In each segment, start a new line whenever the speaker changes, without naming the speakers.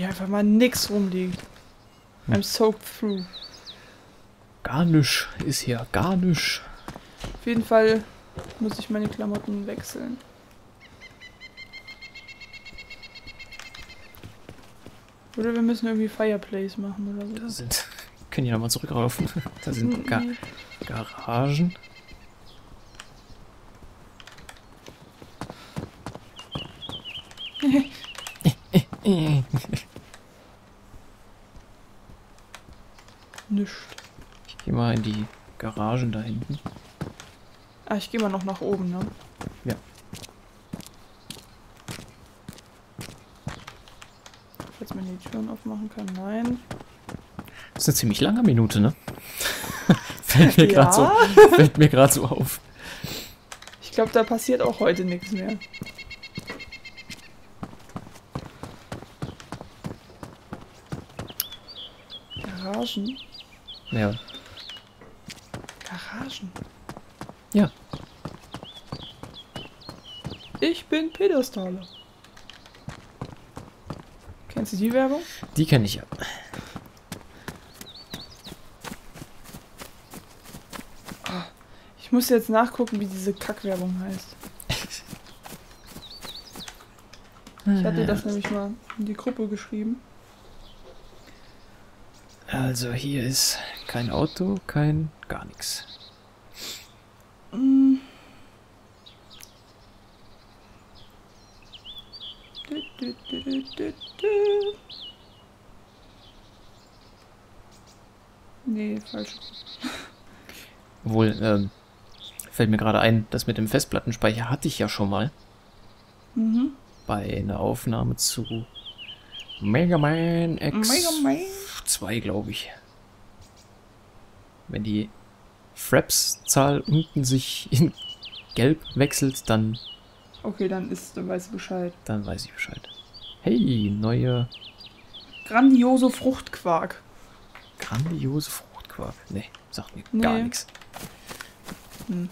Wie einfach mal nix rumliegt.
Hm.
I'm soaked through.
Gar nisch ist hier, gar nisch.
Auf jeden Fall muss ich meine Klamotten wechseln. Oder wir müssen irgendwie Fireplace machen oder
Da
so.
sind. Können ja nochmal zurücklaufen. Da sind Ga. Garagen. Äh,
Nischt.
Ich gehe mal in die Garagen da hinten.
Ah, ich gehe mal noch nach oben, ne?
Ja.
Falls man die Türen aufmachen kann. Nein.
Das ist eine ziemlich lange Minute, ne? fällt mir gerade so, fällt mir gerade so auf.
Ich glaube, da passiert auch heute nichts mehr. Garagen?
Ja.
Garagen?
Ja.
Ich bin Pedestaler. Kennst du die Werbung?
Die kenne ich ja.
Ich muss jetzt nachgucken, wie diese Kackwerbung heißt. Ich hatte das nämlich mal in die Gruppe geschrieben.
Also hier ist kein Auto, kein gar nichts.
Mm. Du, du, du, du, du, du. Nee, falsch.
Obwohl, ähm, fällt mir gerade ein, das mit dem Festplattenspeicher hatte ich ja schon mal
Mhm.
bei einer Aufnahme zu Mega Man X
Mega Man.
2, glaube ich. Wenn die Fraps-Zahl unten sich in gelb wechselt, dann,
Okay, dann ist, dann weißt du Bescheid.
dann weiß ich Bescheid. Hey, neue
Grandiose Fruchtquark.
grandiose Fruchtquark. Nee, sagt mir
Nee.
gar nichts.
Hm.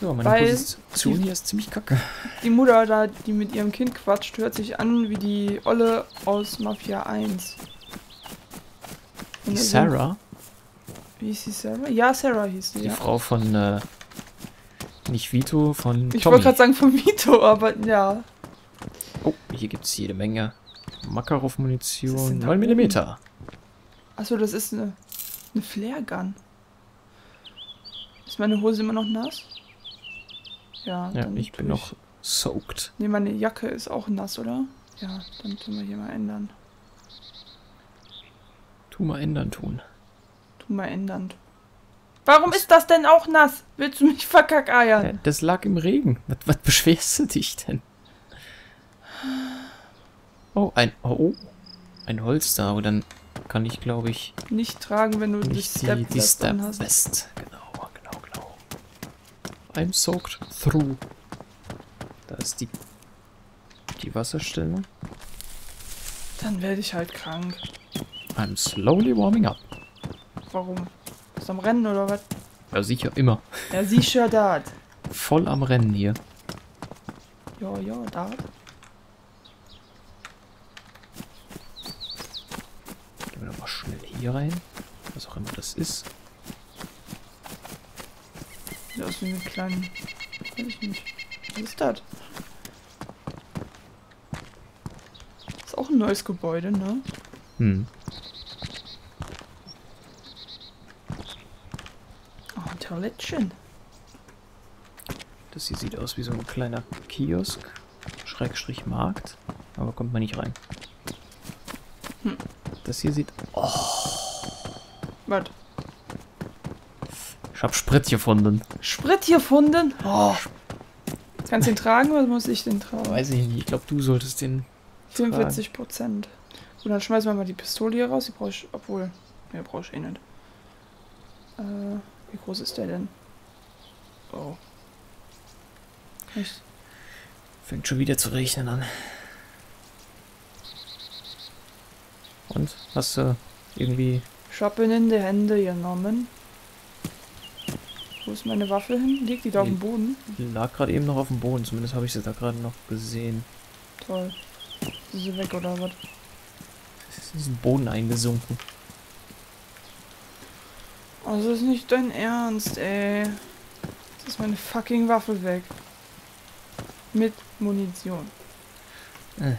So, meine
Weil
Position
die-
hier ist ziemlich kacke.
Die Mutter da, die mit ihrem Kind quatscht, hört sich an wie die Olle aus Mafia 1.
Die Sarah,
Wie hieß die Sarah? Ja, Sarah hieß die,
die
ja.
Frau von, äh, nicht Vito, von
Ich wollte gerade sagen von Vito, aber ja.
Oh, hier gibt es jede Menge Makarov-Munition.
denn da
9
oben?
mm.
Achso, das ist eine, eine Flare-Gun. Ist meine Hose immer noch nass? Ja,
Ja, ich bin noch soaked.
Nee, meine Jacke ist auch nass, oder? Ja, dann tun wir hier mal ändern.
Tu mal ändern tun.
Tu mal ändern. Warum ist das denn auch nass? Willst du mich verkackeiern?
Ja, das lag im Regen. Was, was beschwerst du dich denn? Oh, ein. Oh. Ein Holster, aber dann kann ich, glaube ich,
Nicht tragen, wenn du
nicht die, die
Vest
Step
anhast.
West. Genau, genau, genau. I'm soaked through. Da ist die. Die Wasserstelle.
Dann werde ich halt krank.
I'm slowly warming up.
Warum? Bist du am Rennen oder was?
Ja, sicher, immer.
Ja, sicher dat.
Voll am Rennen hier.
Ja, ja, dat.
Gehen wir nochmal schnell hier rein. Was auch immer das ist.
Sieht aus wie eine kleine. Weiß ich nicht. Was ist das? Ist auch ein neues Gebäude, ne?
Hm.
Oh, ein Toilettchen.
Das hier sieht aus wie so ein kleiner Kiosk. Schrägstrich Markt. Aber kommt man nicht rein.
Hm.
Das hier sieht.
Was?
Ich hab Sprit gefunden.
Sprit gefunden? Oh. Kannst du den tragen oder muss ich den tragen?
Weiß ich nicht. Ich glaube, du solltest den.
44 Prozent. Gut, dann schmeißen wir mal die Pistole hier raus. Die brauche ich, obwohl, ne, brauche ich eh nicht. Äh, wie groß ist der denn? Oh. Ich,
Fängt schon wieder zu regnen an. Und? Hast du irgendwie.
Shoppen in die Hände genommen. Wo ist meine Waffe hin? Liegt die da auf dem Boden?
Lag gerade eben noch auf dem Boden. Zumindest habe ich sie da gerade noch gesehen.
Toll. Ist sie weg oder was?
Ist in diesen Boden eingesunken.
Oh, das ist nicht dein Ernst, ey. Jetzt ist meine fucking Waffe weg. Mit Munition.
Äh.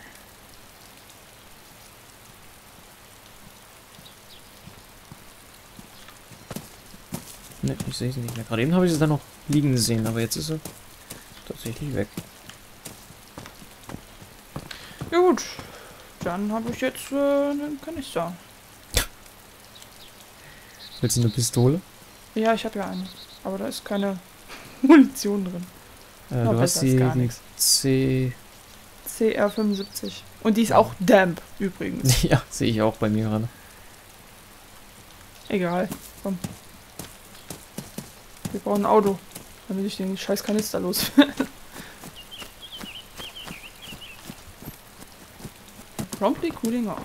Ne, ich sehe sie nicht mehr. Gerade eben habe ich sie dann noch liegen sehen, aber jetzt ist sie tatsächlich weg.
Ja gut. Dann habe ich jetzt äh, einen Kanister.
Willst du eine Pistole?
Ja, ich habe ja eine. Aber da ist keine Munition drin.
Äh, du hast die,
gar nix.
C.
CR75. Und die ist auch damp, übrigens.
Ja, sehe ich auch bei mir gerade.
Egal. Komm. Wir brauchen ein Auto, damit ich den scheiß Kanister los Promptly cooling off.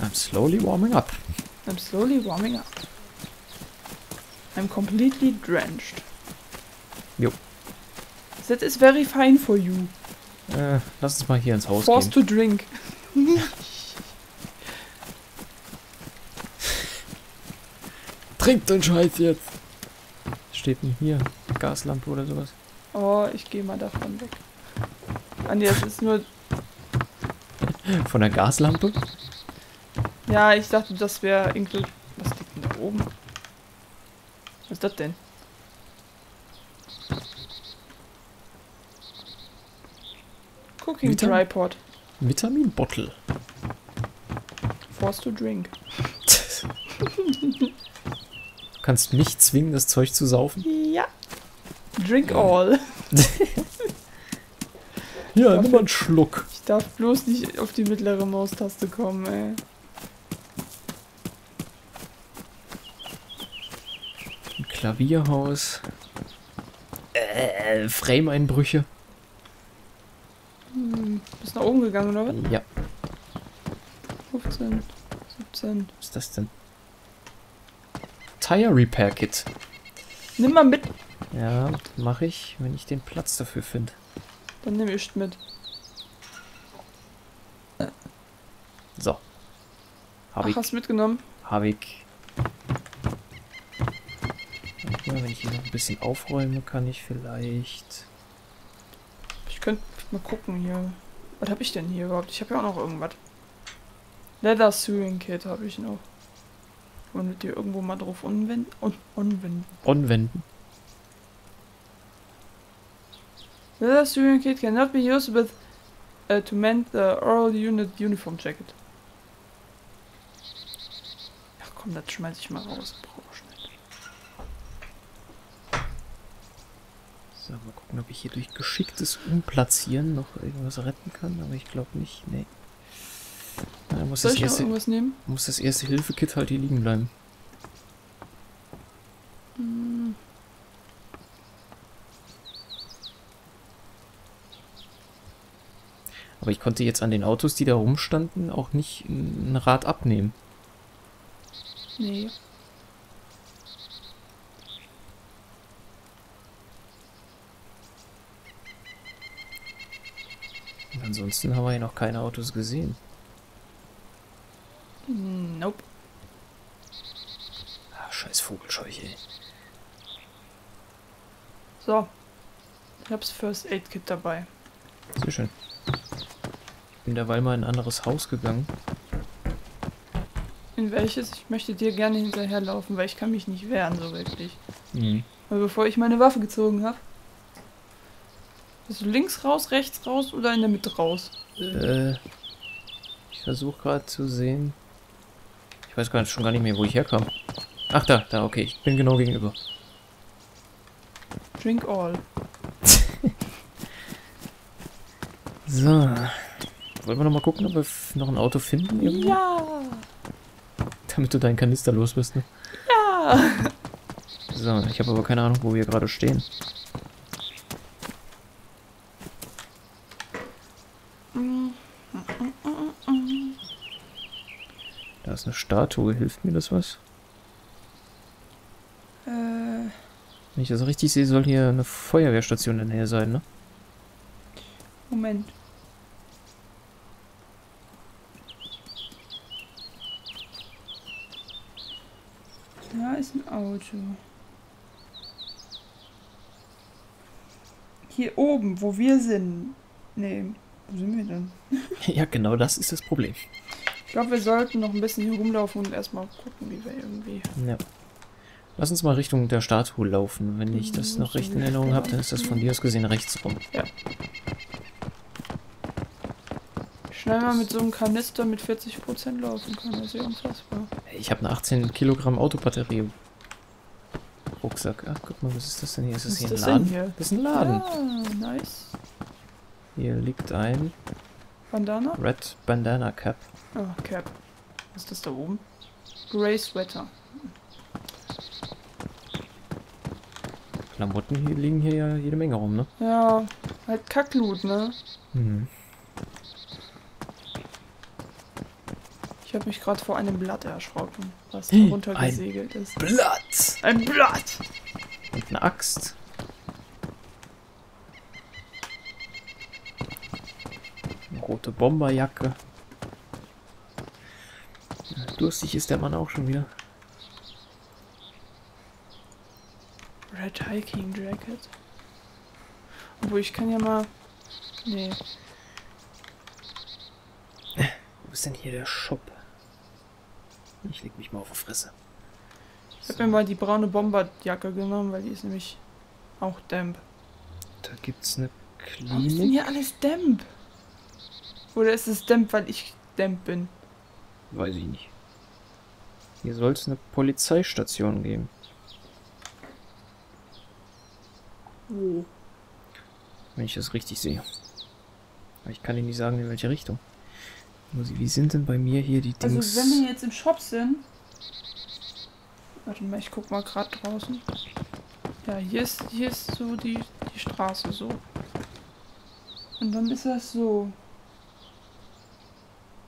I'm slowly warming up.
I'm slowly warming up. I'm completely drenched.
Jo.
That is very fine for you.
Äh, lass uns mal hier ins Haus
Forced
gehen.
to drink.
Trink den Scheiß jetzt. Was steht denn hier? Gaslampe oder sowas?
Oh, ich gehe mal davon weg. Andi, das ist nur.
Von der Gaslampe?
Ja, ich dachte, das wäre irgendwie. Was liegt denn da oben? Was ist das denn? Cooking
Vita-
Tripod.
Vitaminbottle.
Forced to drink.
Du kannst mich zwingen, das Zeug zu saufen?
Ja. Drink all.
Ja,
nimm mal
einen Schluck.
Ich darf bloß nicht auf die mittlere Maustaste kommen, ey.
Klavierhaus. Äh, Frame-Einbrüche.
Hm, bist nach oben gegangen, oder was?
Ja,
15, 17.
was ist das denn? Tire Repair Kit.
Nimm mal mit.
Ja, mache ich, wenn ich den Platz dafür finde.
Dann nimm ich mit.
So. Habe
Ach,
ich.
hast du mitgenommen?
Habe ich. Ja, wenn ich hier noch ein bisschen aufräume, kann ich vielleicht.
Ich könnte mal gucken hier. Was habe ich denn hier überhaupt? Ich habe ja auch noch irgendwas. Leather Sewing Kit habe ich noch. Wollen wir die irgendwo mal drauf umwenden? Un umwenden.
Anwenden.
Leather Sewing Kit cannot be used with uh, to mend the oral unit uniform jacket. Ach komm, das schmeiß ich mal raus. Brauch ich nicht.
So, mal gucken, ob ich hier durch geschicktes Umplatzieren noch irgendwas retten kann, aber ich glaube nicht. Nee. Da muss
Soll
das,
ich
erste,
irgendwas nehmen?
muss das erste Hilfe-Kit halt hier liegen bleiben.
Hm.
Aber ich konnte jetzt an den Autos, die da rumstanden, auch nicht ein Rad abnehmen.
Nee.
Ansonsten haben wir hier noch keine Autos gesehen.
Nope.
Ah, scheiß Vogelscheuche, ey.
So. Ich hab's First Aid Kit dabei.
Sehr schön. Ich bin derweil mal in ein anderes Haus gegangen.
In welches? Ich möchte dir gerne hinterherlaufen, weil ich kann mich nicht wehren, so wirklich.
Mhm.
Weil bevor ich meine Waffe gezogen habe. Bist du links raus, rechts raus oder in der Mitte raus?
Äh, ich versuche gerade zu sehen. Ich weiß gar nicht, schon gar nicht mehr, wo ich herkam. Ach, da, da, okay. Ich bin genau gegenüber.
Drink all.
So. Wollen wir noch mal gucken, ob wir noch ein Auto finden irgendwo?
Ja!
Damit du deinen Kanister los bist, ne?
Ja!
So, ich habe aber keine Ahnung, wo wir gerade stehen. ist eine Statue. Hilft mir das was?
Äh.
Wenn ich das richtig sehe, soll hier eine Feuerwehrstation in der Nähe sein, ne?
Moment. Da ist ein Auto. Hier oben, wo wir sind. Ne, wo sind wir denn?
ja, genau das ist das Problem.
Ich glaube, wir sollten noch ein bisschen hier rumlaufen und erstmal gucken, wie wir irgendwie.
Ja. Lass uns mal Richtung der Statue laufen. Wenn ich das noch recht in Erinnerung habe, dann ist das von dir aus gesehen rechts rum.
Schnell mal mit so einem Kanister mit 40% laufen können, das ist ja unfassbar.
Ich habe eine 18 Kilogramm Autobatterie. Rucksack. Ach, guck mal, was ist das denn hier? Ist das
Was
hier
ist
ein Laden?
hier?
Das ist ein Laden.
Ah, nice.
Hier liegt ein
Bandana?
Red Bandana Cap.
Oh, Cap. Was ist das da oben? Grey Sweater.
Klamotten hier liegen hier ja jede Menge rum, ne?
Ja, halt Kacklut, ne?
Hm.
Ich habe mich gerade vor einem Blatt erschrocken, was
Hm,
runtergesegelt ist.
Blatt!
Ein Blatt!
Und eine Axt. Rote Bomberjacke. Durstig ist der Mann auch schon wieder.
Red Hiking Jacket. Obwohl, ich kann ja mal... Nee.
Wo ist denn hier der Shop? Ich leg mich mal auf die Fresse.
Ich habe mir mal die braune Bomberjacke genommen, weil die ist nämlich auch Damp.
Da gibt's eine
Warum ist denn
Klinik.
hier alles Damp? Oder ist es Damp, weil ich Damp bin?
Weiß ich nicht. Hier soll es eine Polizeistation geben.
Wo?
Wenn ich das richtig sehe. Aber ich kann dir nicht sagen, in welche Richtung. Musi, Wie sind denn bei mir hier die
Also
Dings?
wenn wir jetzt im Shop sind. Warte mal, ich guck mal gerade draußen. Ja, hier ist, hier ist so die, die Straße so. Und dann ist das so.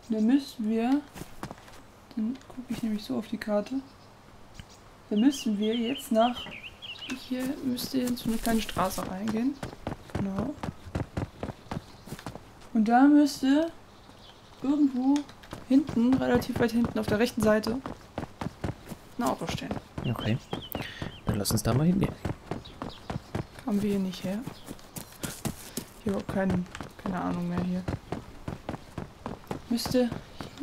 Dann müssen wir. Dann gucke ich nämlich so auf die Karte. Dann müssen wir jetzt nach. Hier müsste jetzt so eine kleine Straße reingehen. Genau. Und da müsste irgendwo hinten, relativ weit hinten auf der rechten Seite, ein Auto stehen.
Okay. Dann lass uns da mal hingehen.
Kamen wir hier nicht her? Ich habe kein, keine Ahnung mehr hier. Müsste.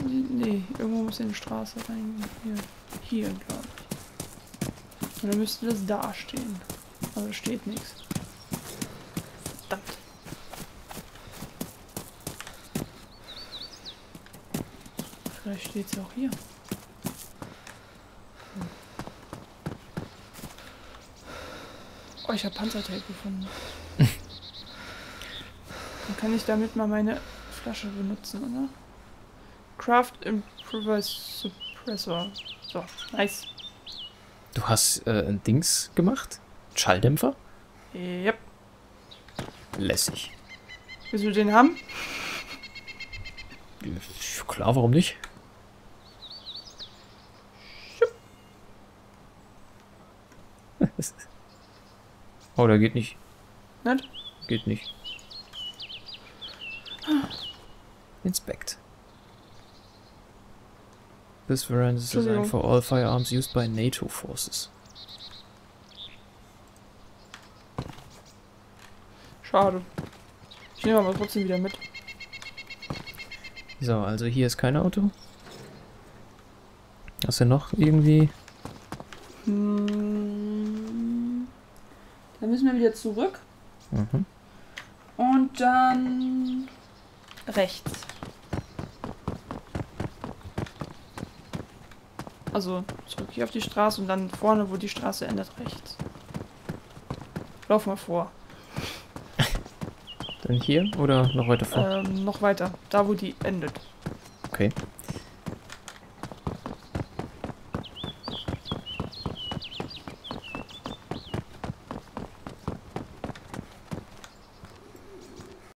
Nee, irgendwo muss in die Straße rein. Hier, hier glaube ich. Und dann müsste das da stehen. Aber da steht nichts. Verdammt. Vielleicht steht es auch hier. Oh, ich habe Panzertape gefunden. Dann kann ich damit mal meine Flasche benutzen, oder? Craft Improver Suppressor. So, nice.
Du hast äh, ein Dings gemacht? Schalldämpfer?
Yep.
Lässig.
Willst du den haben?
Klar, warum nicht? oh, der geht nicht.
Nicht?
Geht nicht. Inspect. This variant is designed for all firearms used by NATO forces.
Schade. Ich nehme aber trotzdem wieder mit.
So, also hier ist kein Auto. Hast du noch irgendwie?
Hm. Dann müssen wir wieder zurück.
Mhm.
Und dann rechts. Also zurück hier auf die Straße und dann vorne, wo die Straße endet, rechts. Lauf mal vor.
Dann hier oder noch weiter vor?
Ähm, noch weiter. Da, wo die endet.